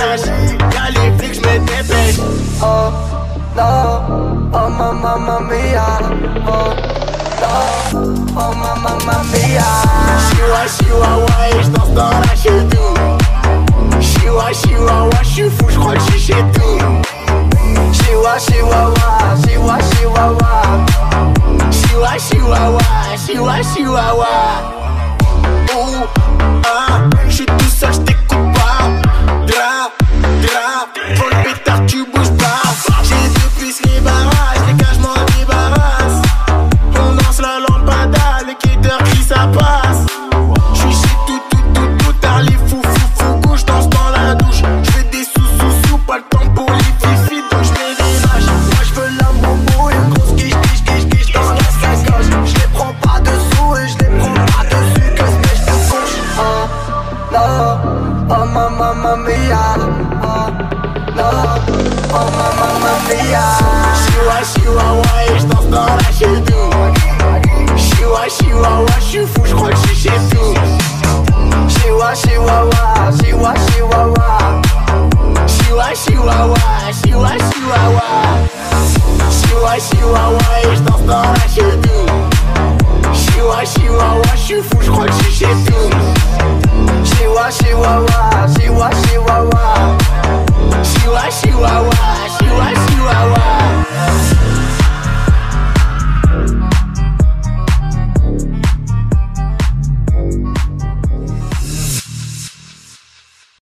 panache Y'a les flics, je me dépêche Oh, là, oh ma mamma mia. Oh, là, oh ma mamma mia. Chihuahua, chihuahua et je dans la chelou Chihuahua, chihuahua, je suis fou, je crois que je suis chez tout Chihuahua, chihuahua, chihuahua, chihuahua Chihuahua, chihuahua, chihuahua, chihuahua oh ah, je suis tout seul, non, oh mamma mia. Oh, non, oh mamma mia. Chihuahua, chihuahua, et j'danse dans la chez tout. Chihuahua, chihuahua, j'suis fou, j'crois que j'suis chez tout. Chihuahua, chihuahua, chihuahua, chihuahua. Chihuahua, chihuahua, chihuahua, chihuahua. Chihuahua, chihuahua, et j'danse dans la chez tout. Chihuahua, chihuahua, j'suis fou, j'crois que j'suis chez tout. Chihuahua, chihuahua,